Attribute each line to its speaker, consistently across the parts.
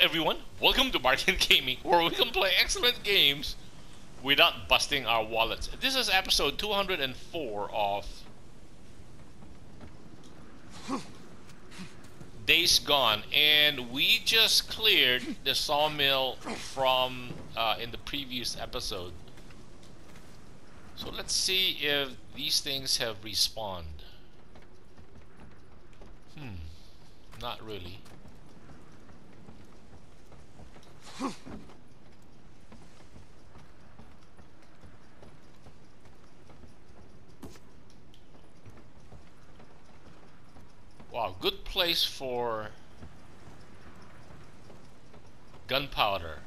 Speaker 1: everyone, welcome to Bargain Gaming, where we can play excellent games without busting our wallets. This is episode 204 of Days Gone, and we just cleared the sawmill from uh, in the previous episode. So let's see if these things have respawned. Hmm, not really. Wow, good place for gunpowder.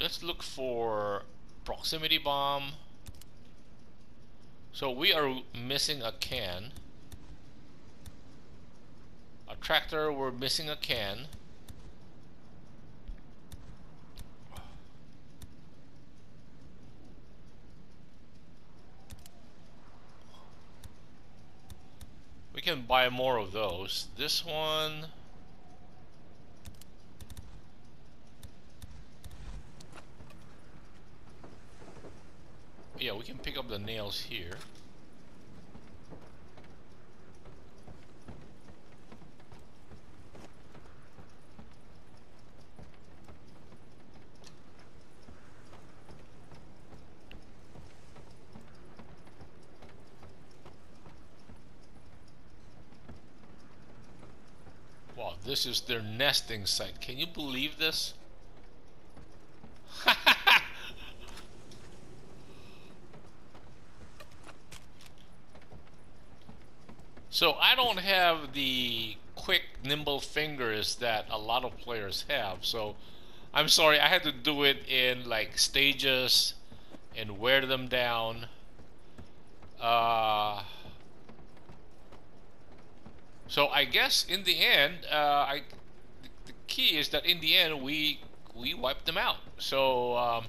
Speaker 1: Let's look for proximity bomb. So we are missing a can. A tractor, we're missing a can. We can buy more of those. This one... Yeah, we can pick up the nails here. Wow, this is their nesting site. Can you believe this? So I don't have the quick, nimble fingers that a lot of players have. So I'm sorry, I had to do it in like stages and wear them down. Uh, so I guess in the end, uh, I the key is that in the end we we wiped them out. So um,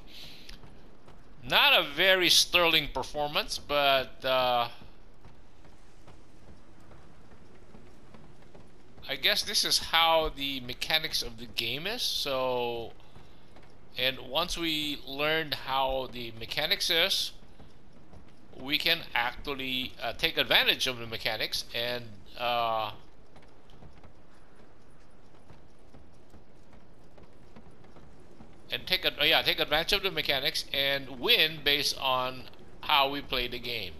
Speaker 1: not a very sterling performance, but. Uh, I guess this is how the mechanics of the game is. So, and once we learned how the mechanics is, we can actually uh, take advantage of the mechanics and uh, and take a, yeah take advantage of the mechanics and win based on how we play the game.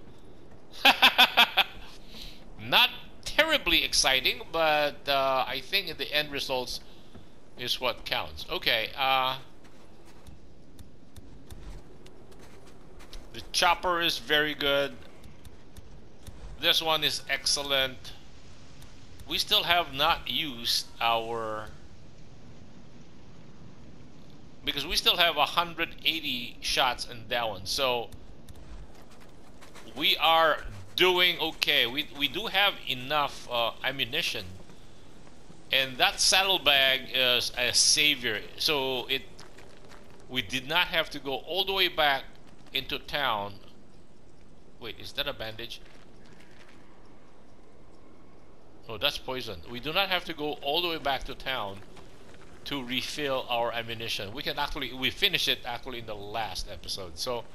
Speaker 1: Not terribly exciting, but uh, I think in the end results is what counts. Okay, uh, the chopper is very good. This one is excellent. We still have not used our because we still have 180 shots in that one. So we are doing okay. We, we do have enough uh, ammunition. And that saddlebag is a savior. So it we did not have to go all the way back into town. Wait, is that a bandage? Oh, that's poison. We do not have to go all the way back to town to refill our ammunition. We can actually, we finish it actually in the last episode. So,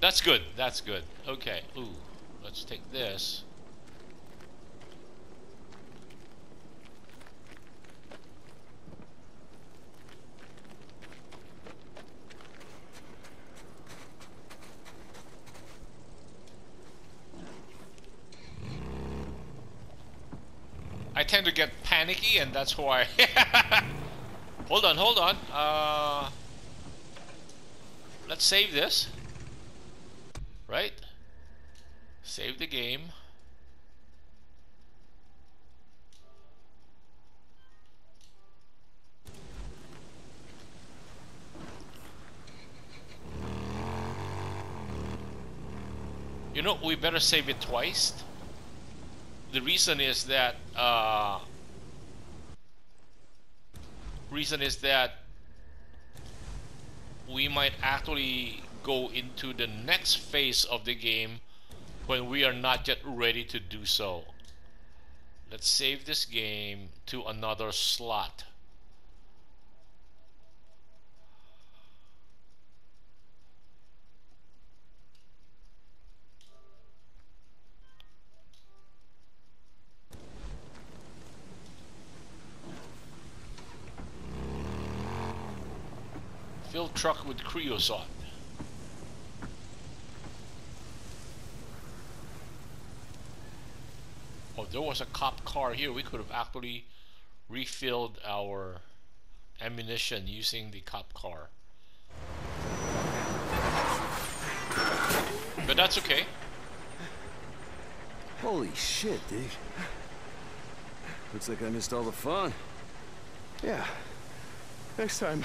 Speaker 1: that's good. That's good. Okay. Ooh. Let's take this. I tend to get panicky and that's why hold on hold on uh, let's save this right? Save the game. You know, we better save it twice. The reason is that uh, reason is that we might actually go into the next phase of the game when we are not yet ready to do so. Let's save this game to another slot. Fill truck with creosote. Oh, there was a cop car here. We could have actually refilled our ammunition using the cop car. But that's okay.
Speaker 2: Holy shit, dude. Looks like I missed all the fun.
Speaker 3: Yeah. Next time,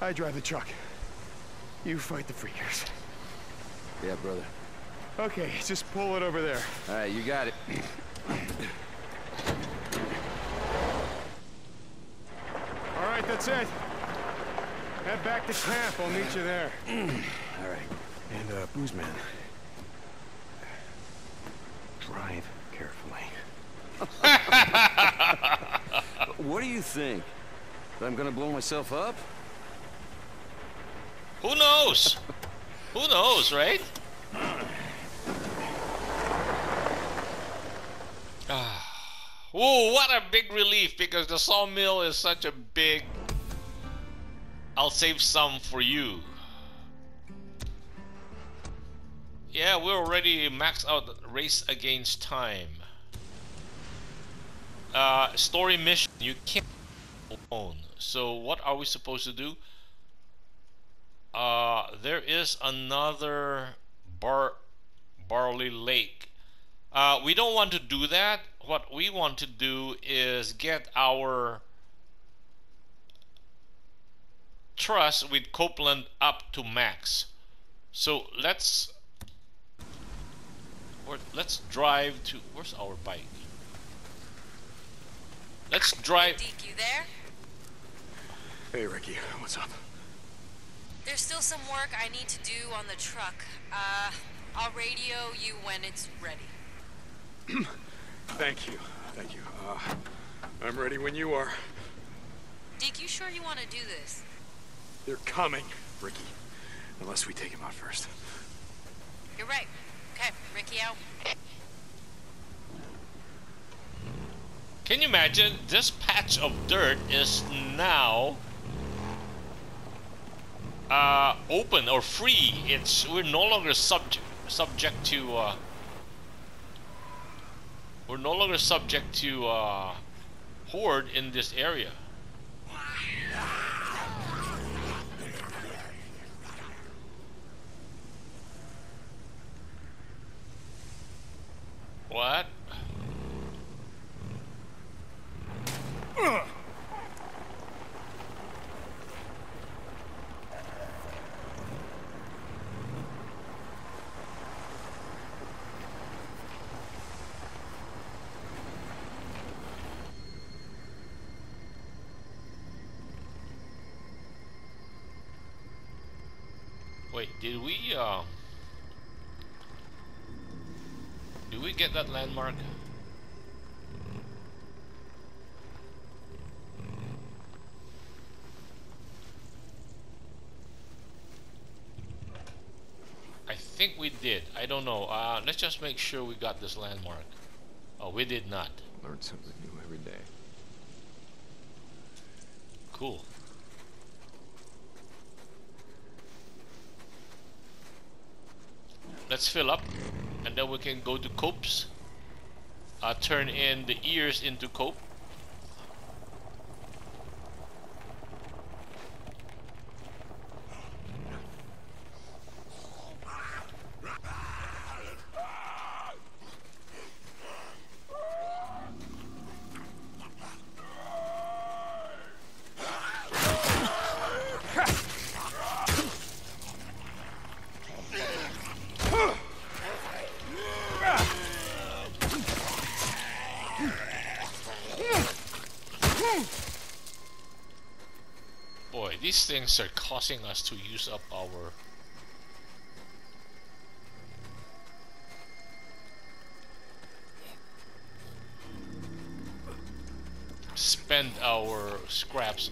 Speaker 3: I drive the truck. You fight the freakers.
Speaker 2: Yeah, brother.
Speaker 3: Okay, just pull it over there.
Speaker 2: All right, you got it.
Speaker 3: All right, that's it. Head back to camp. I'll meet you there.
Speaker 2: All right.
Speaker 3: And, uh, Boozman. Drive carefully.
Speaker 2: What do you think? That I'm gonna blow myself up?
Speaker 1: Who knows? Who knows, right? Whoa, what a big relief because the sawmill is such a big... I'll save some for you. Yeah, we're already maxed out race against time. Uh, story mission, you can't alone. So what are we supposed to do? Uh, there is another bar barley lake. Uh, we don't want to do that. What we want to do is get our trust with Copeland up to max. So let's or let's drive to where's our bike? Let's drive.
Speaker 4: Deke, you there?
Speaker 3: Hey, Ricky. What's up?
Speaker 4: There's still some work I need to do on the truck. Uh, I'll radio you when it's ready.
Speaker 3: Thank you. Thank you. Uh, I'm ready when you are.
Speaker 4: Deke, you sure you want to do this?
Speaker 3: They're coming, Ricky. Unless we take him out first.
Speaker 4: You're right. Okay, Ricky out.
Speaker 1: Can you imagine this patch of dirt is now uh, open or free? It's we're no longer subject subject to uh, we're no longer subject to uh, horde in this area. What? Wait, did we, uh... Did we get that landmark? I think we did. I don't know. Uh, let's just make sure we got this landmark. Oh, we did not.
Speaker 3: Learn something new every day.
Speaker 1: Cool. Let's fill up, and then we can go to copes. Uh, turn in the ears into cope. These things are causing us to use up our spend our scraps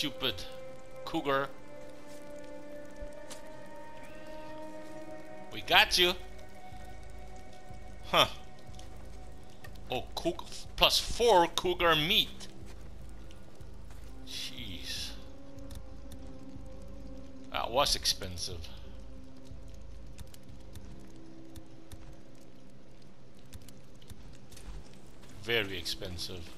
Speaker 1: Stupid cougar. We got you. Huh. Oh, cook plus four cougar meat. Jeez. That was expensive. Very expensive.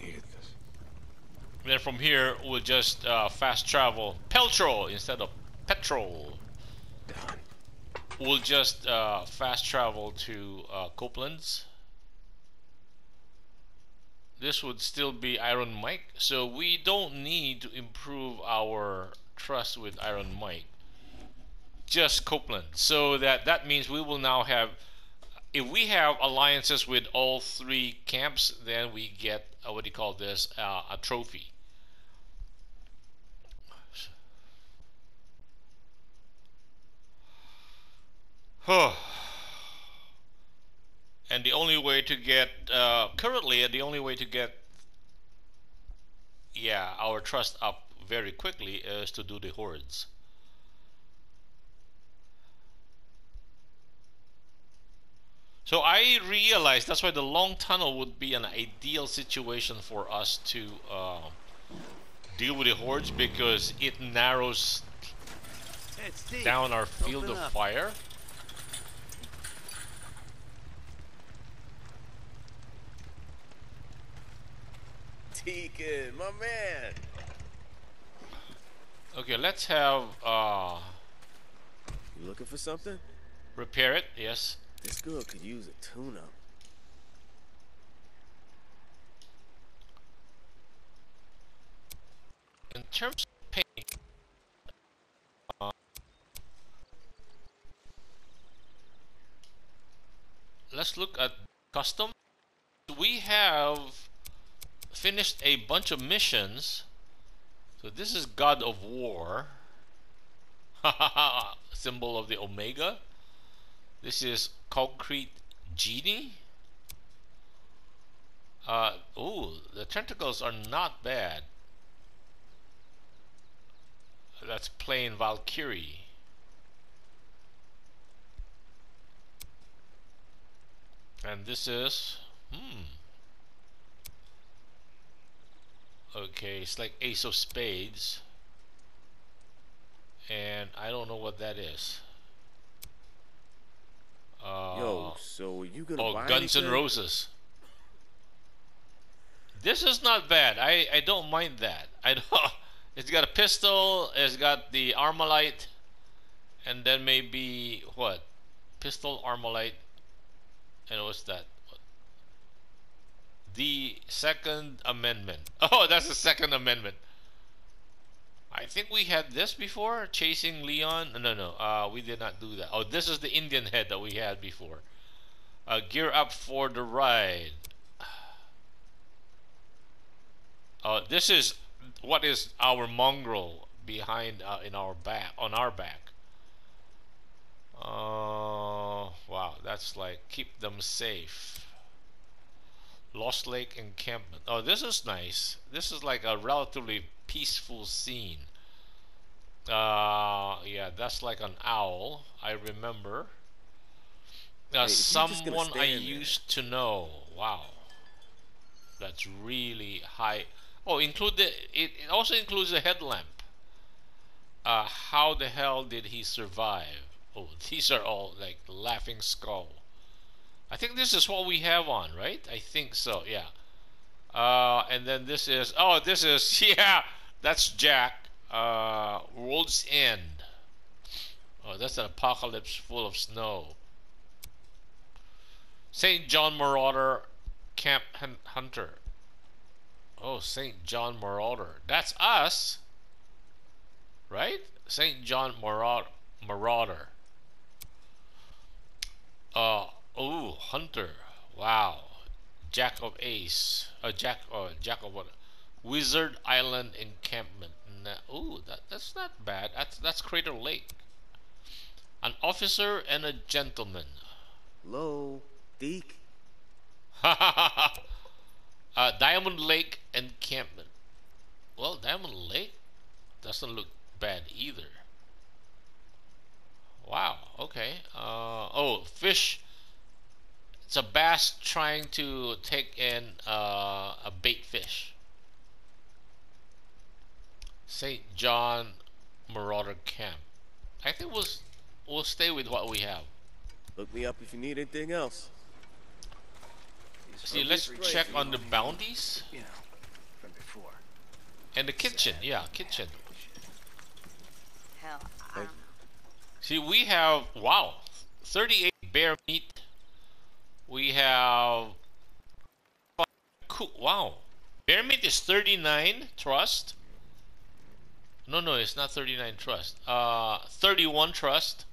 Speaker 3: Needed this.
Speaker 1: Then from here, we'll just uh, fast travel petrol instead of petrol.
Speaker 3: Done.
Speaker 1: We'll just uh, fast travel to uh, Copeland's. This would still be Iron Mike, so we don't need to improve our trust with Iron Mike. Just Copeland. So that that means we will now have, if we have alliances with all three camps, then we get uh, what do you call this? Uh, a trophy. And the only way to get uh, currently, the only way to get yeah our trust up very quickly is to do the hordes. So I realized that's why the long tunnel would be an ideal situation for us to uh, deal with the hordes because it narrows
Speaker 2: Hey, it's Steve.
Speaker 1: down our field
Speaker 2: Open
Speaker 1: of
Speaker 2: up.
Speaker 1: fire.
Speaker 5: Deacon, my man.
Speaker 1: Okay, let's have uh,
Speaker 5: You looking for something?
Speaker 1: repair it. Yes.
Speaker 5: This girl could use a tune-up.
Speaker 1: In terms of paint, uh, let's look at custom. We have finished a bunch of missions. So this is God of War. Symbol of the Omega. This is Concrete Genie. Uh, oh, the tentacles are not bad. That's plain Valkyrie. And this is hmm. Okay, it's like Ace of Spades. And I don't know what that is. Uh,
Speaker 5: Yo, so you gonna
Speaker 1: oh,
Speaker 5: buy
Speaker 1: Guns N'
Speaker 5: anything?
Speaker 1: Roses. This is not bad. I I don't mind that. I don't. It's got a pistol. It's got the Armalite, and then maybe what? Pistol Armalite, and what's that? The Second Amendment. Oh, that's the Second Amendment. I think we had this before, chasing Leon. No, no, no. Uh, we did not do that. Oh, this is the Indian head that we had before. Uh, gear up for the ride. Uh, this is what is our mongrel behind uh, in our back on our back. Uh, wow, that's like keep them safe. Lost Lake encampment. Oh, this is nice. This is like a relatively peaceful scene. Uh, yeah, that's like an owl. I remember. Uh,
Speaker 5: Hey, if you're just gonna
Speaker 1: someone I used to know. Wow. That's really high. Oh, include the it, it also includes the headlamp. Uh, how the hell did he survive? Oh, these are all like laughing skull. I think this is what we have on, right? I think so. Yeah. Uh, and then this is oh, this is yeah, that's Jack. Uh, World's End. Oh, that's an apocalypse full of snow. St. John Marauder Camp Hun- Hunter. Oh, St. John Marauder. That's us. Right? St. John Marauder. Marauder. Uh, oh, Hunter. Wow. Jack of Ace. Uh, Jack, uh, Jack of what? Wizard Island Encampment. Nah, ooh, that, that's not bad. That's, that's Crater Lake. An officer and a gentleman.
Speaker 5: Low, Deke.
Speaker 1: Ha uh, Diamond Lake Encampment. Well, Diamond Lake doesn't look bad either. Wow. Okay. Uh, oh, fish. It's a bass trying to take in uh, a bait fish. St. John Marauder Camp. I think we'll we'll stay with what we have.
Speaker 5: Look me up if you need anything else.
Speaker 1: See, let's check on the bounties
Speaker 3: You know, from before.
Speaker 1: and the kitchen. Yeah, kitchen.
Speaker 4: Hell,
Speaker 5: Hey.
Speaker 1: See, we have wow, 38 bear meat. We have cool. Wow, bear meat is 39 trust. No, no, it's not 39 trust. Uh, 31 trust.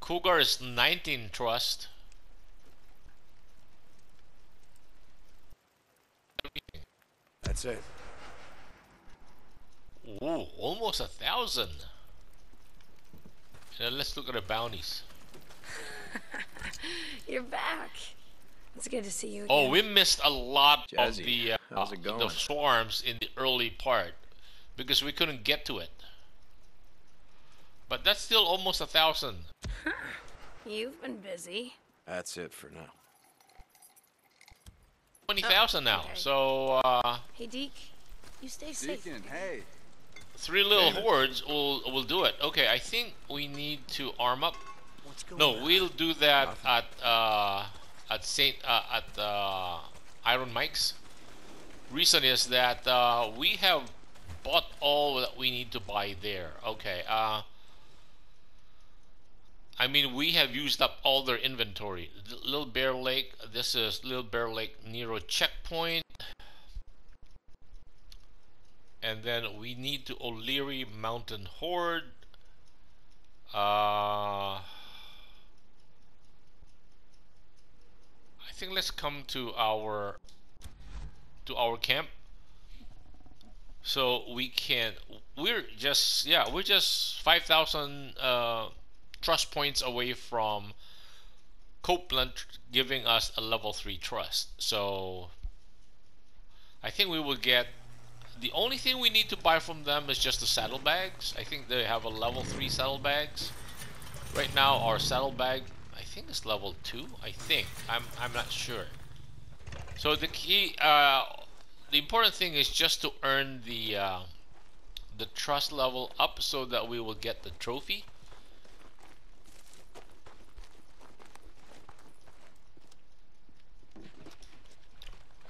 Speaker 1: Cougar is 19 trust.
Speaker 3: That's it.
Speaker 1: Ooh, almost a thousand. Now let's look at the bounties.
Speaker 6: You're back. It's good to see you again.
Speaker 1: Oh, we missed a lot of the uh,
Speaker 3: how's it
Speaker 1: the
Speaker 3: going?
Speaker 1: swarms in the early part because we couldn't get to it. But that's still almost a thousand.
Speaker 6: You've been busy.
Speaker 3: That's it for now.
Speaker 1: Twenty thousand now.
Speaker 6: okay.
Speaker 1: So uh,
Speaker 6: Hey, Deke, you stay safe.
Speaker 7: Deacon, hey.
Speaker 1: three little hordes will will do it. Okay, I think we need to arm up. No, we'll do that at uh, at Saint uh, at uh, Iron Mike's. Reason is that uh, we have bought all that we need to buy there. Okay. Uh, I mean, we have used up all their inventory. Little Bear Lake. This is Little Bear Lake Nero checkpoint. And then we need to O'Leary Mountain Horde. Uh, I think let's come to our to our camp. So we can we're just yeah we're just 5000 uh, trust points away from Copeland giving us a level 3 trust. So I think we will get the only thing we need to buy from them is just the saddlebags. I think they have a level 3 saddlebags. Right now our saddlebag think it's level 2 I think. I'm, I'm not sure. So the key uh, the important thing is just to earn the uh, the trust level up so that we will get the trophy.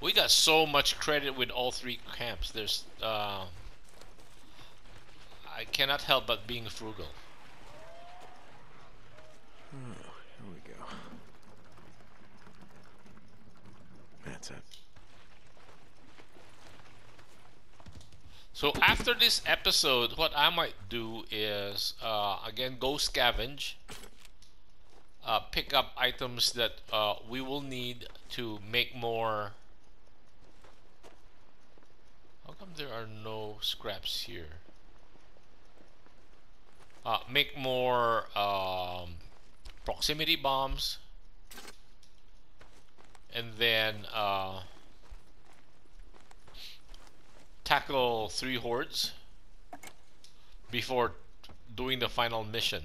Speaker 1: We got so much credit with all three camps. There's uh, I cannot help but being frugal
Speaker 3: Here we go. That's it.
Speaker 1: So after this episode, what I might do is uh, again go scavenge, uh, pick up items that uh, we will need to make more. How come there are no scraps here? Uh, make more um, proximity bombs, and then. Uh, tackle three hordes before doing the final mission.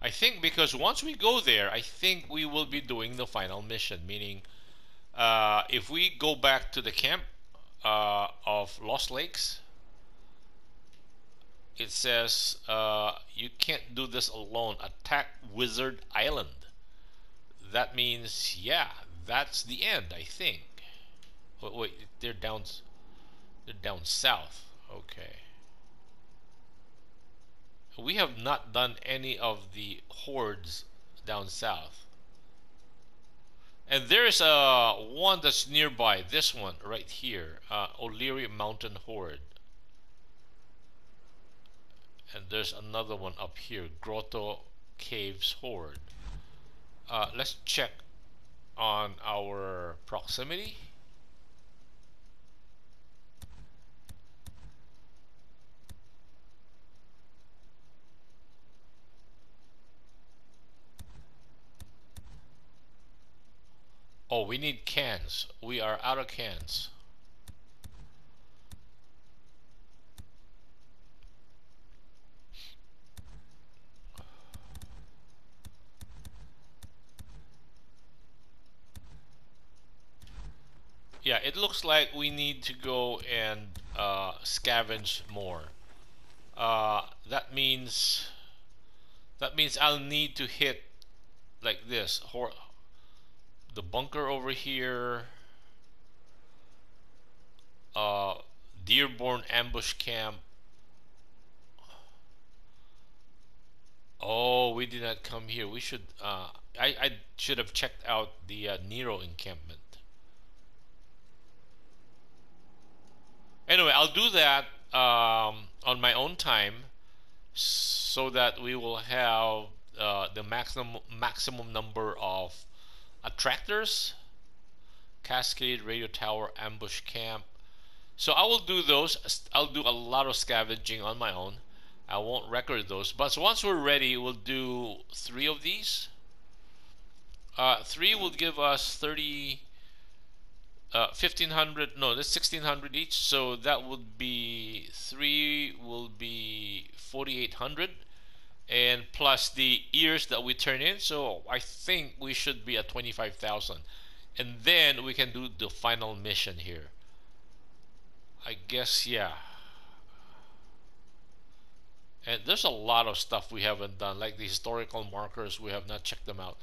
Speaker 1: I think because once we go there, I think we will be doing the final mission, meaning Uh, if we go back to the camp uh, of Lost Lakes, it says uh, you can't do this alone. Attack Wizard Island. That means, yeah, that's the end, I think. Wait, wait they're down. They're down south. Okay. We have not done any of the hordes down south. And there's uh, one that's nearby, this one right here, uh, O'Leary Mountain Horde. And there's another one up here, Grotto Caves Horde. Uh, let's check on our proximity. Oh, we need cans. We are out of cans. Yeah, it looks like we need to go and uh, scavenge more. Uh, that means that means I'll need to hit like this the bunker over here. Uh, Dearborn ambush camp. Oh we did not come here. We should uh, I, I should have checked out the uh, Nero encampment anyway I'll do that um, on my own time so that we will have uh, the maximum maximum number of attractors, Cascade Radio Tower, Ambush Camp. So I will do those. I'll do a lot of scavenging on my own. I won't record those. But once we're ready, we'll do three of these. Uh, three will give us 30, uh, 1500, no, that's 1600 each. So that would be, three will be 4800 and plus the ears that we turn in so I think we should be at 25,000 and then we can do the final mission here. I guess yeah. And there's a lot of stuff we haven't done like the historical markers we have not checked them out.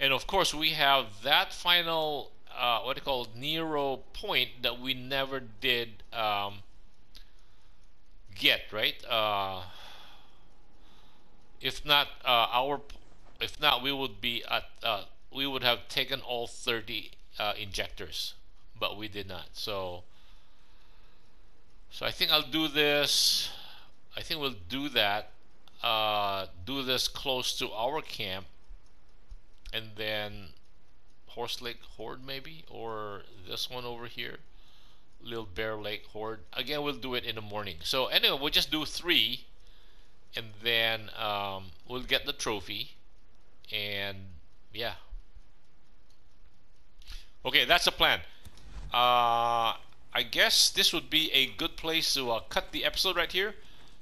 Speaker 1: And of course we have that final uh, what they call Nero point that we never did um, get right? Uh, if not uh, our if not we would be at uh, we would have taken all 30 uh, injectors but we did not. So so I think I'll do this I think we'll do that uh, do this close to our camp and then Horse Lake Horde maybe or this one over here Little Bear Lake Horde. Again we'll do it in the morning. So anyway we'll just do three and then um, we'll get the trophy and yeah. Okay that's the plan. Uh, I guess this would be a good place to uh, cut the episode right here.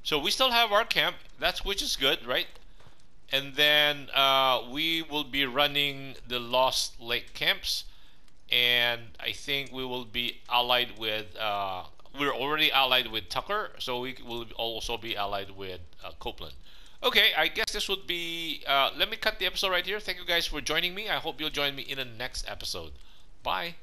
Speaker 1: So we still have our camp. That's which is good right and then uh, we will be running the Lost Lake camps and I think we will be allied with uh, we're already allied with Tucker, so we will also be allied with uh, Copeland. Okay, I guess this would be. Uh, let me cut the episode right here. Thank you guys for joining me. I hope you'll join me in the next episode. Bye.